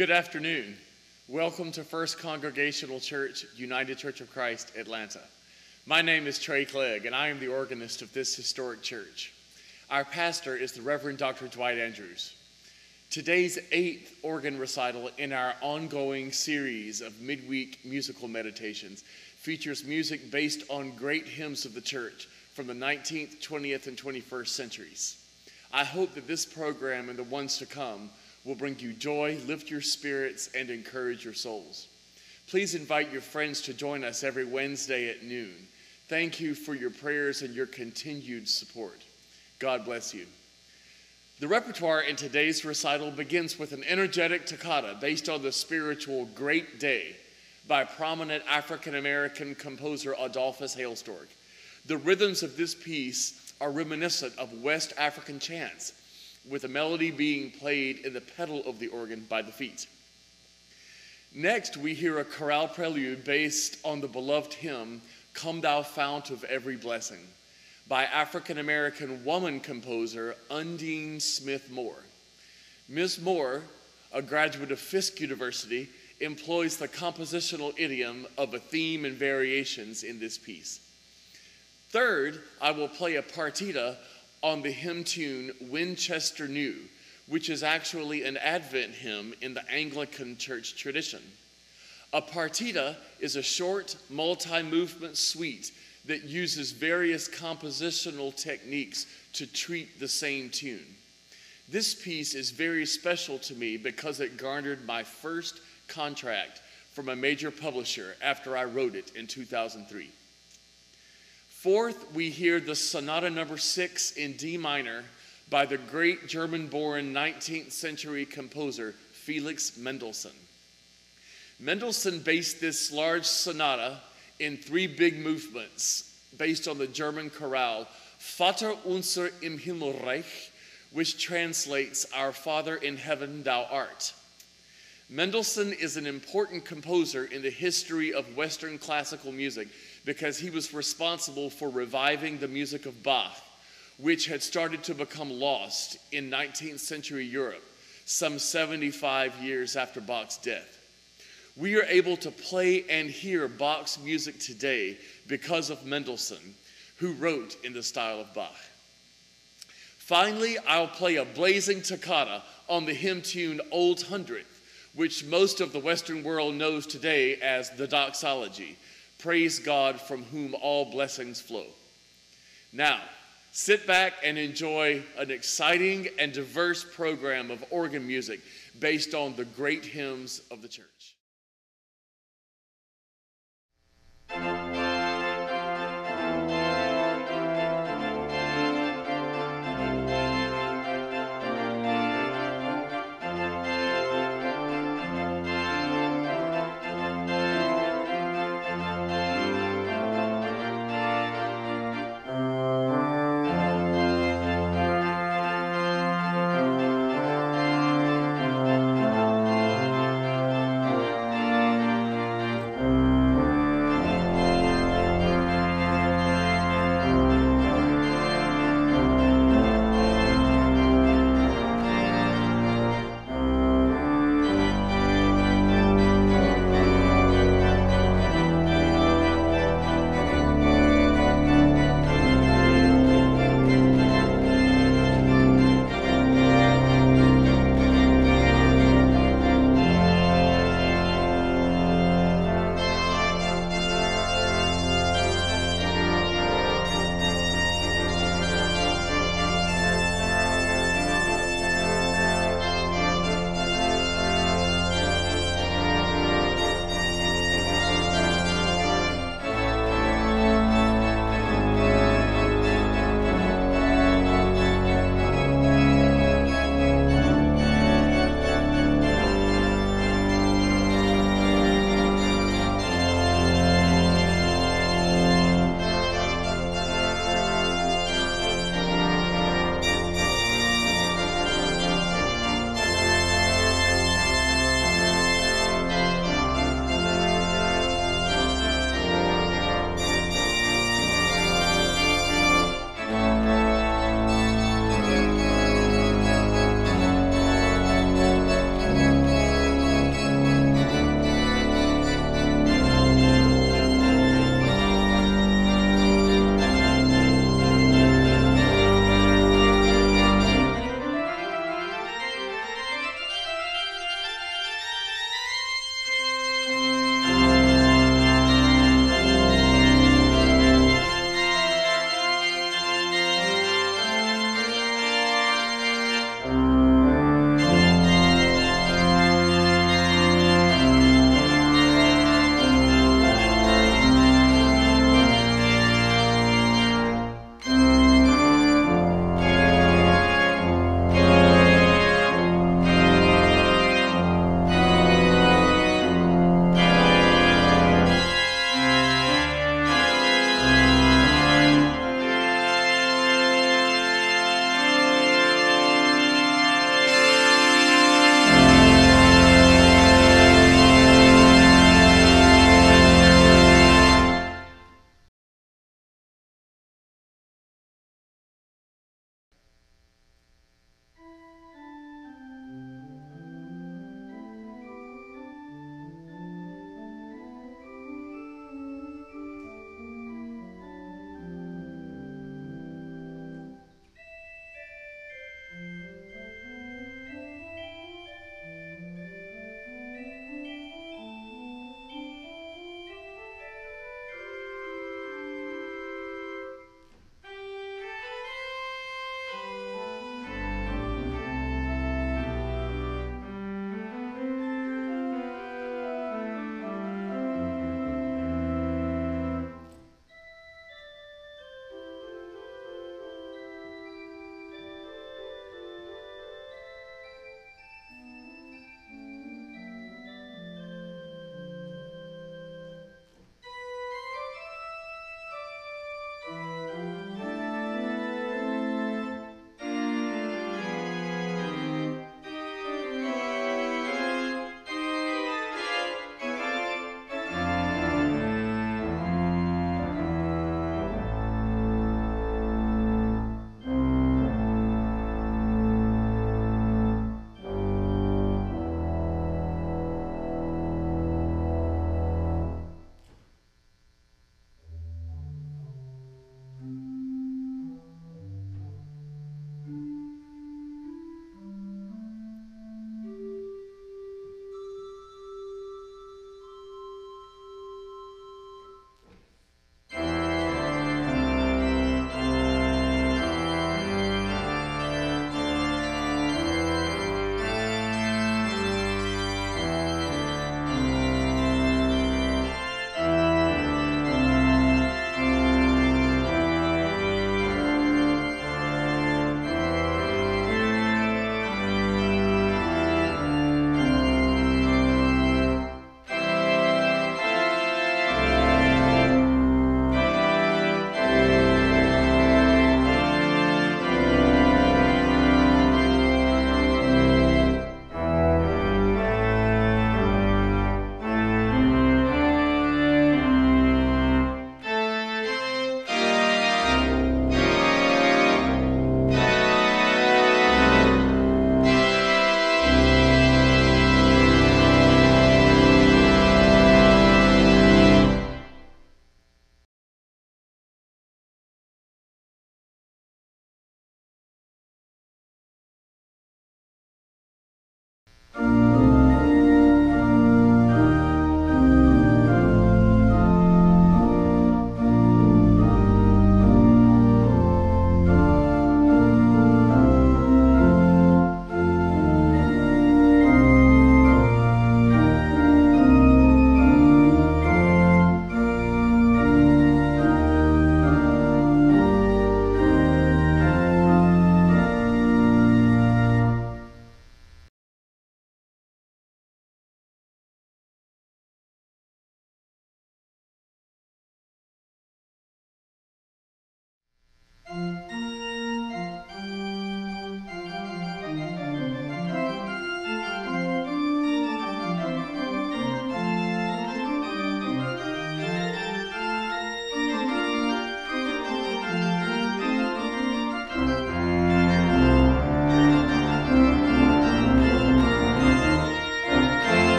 Good afternoon. Welcome to First Congregational Church, United Church of Christ, Atlanta. My name is Trey Clegg, and I am the organist of this historic church. Our pastor is the Reverend Dr. Dwight Andrews. Today's eighth organ recital in our ongoing series of midweek musical meditations features music based on great hymns of the church from the 19th, 20th, and 21st centuries. I hope that this program and the ones to come will bring you joy, lift your spirits, and encourage your souls. Please invite your friends to join us every Wednesday at noon. Thank you for your prayers and your continued support. God bless you. The repertoire in today's recital begins with an energetic toccata based on the spiritual Great Day by prominent African American composer Adolphus Hailstork. The rhythms of this piece are reminiscent of West African chants, with a melody being played in the pedal of the organ by the feet. Next, we hear a chorale prelude based on the beloved hymn, Come Thou Fount of Every Blessing by African American woman composer Undine Smith Moore. Ms. Moore, a graduate of Fisk University, employs the compositional idiom of a theme and variations in this piece. Third, I will play a partita on the hymn tune Winchester New, which is actually an Advent hymn in the Anglican church tradition. A partita is a short multi movement suite that uses various compositional techniques to treat the same tune. This piece is very special to me because it garnered my first contract from a major publisher after I wrote it in 2003. Fourth, we hear the Sonata number six in D minor by the great German born 19th century composer Felix Mendelssohn. Mendelssohn based this large sonata in three big movements based on the German chorale Vater unser im Himmelreich, which translates Our Father in Heaven, Thou Art. Mendelssohn is an important composer in the history of Western classical music because he was responsible for reviving the music of Bach, which had started to become lost in 19th century Europe, some 75 years after Bach's death. We are able to play and hear Bach's music today because of Mendelssohn, who wrote in the style of Bach. Finally, I'll play a blazing toccata on the hymn tune Old Hundredth, which most of the Western world knows today as the doxology. Praise God from whom all blessings flow. Now, sit back and enjoy an exciting and diverse program of organ music based on the great hymns of the church.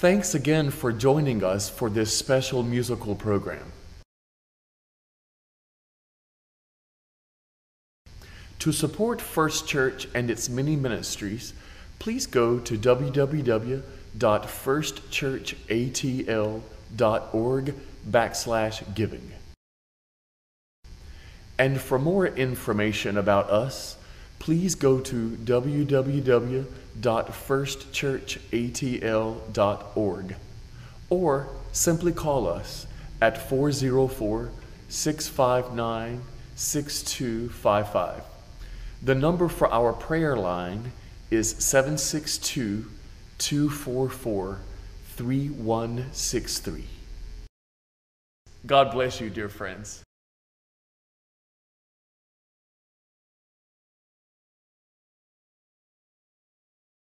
Thanks again for joining us for this special musical program. To support First Church and its many ministries, please go to www.firstchurchatl.org backslash giving. And for more information about us, please go to www.firstchurchatl.org or simply call us at 404 659 6255. The number for our prayer line is 762 244 3163. God bless you, dear friends.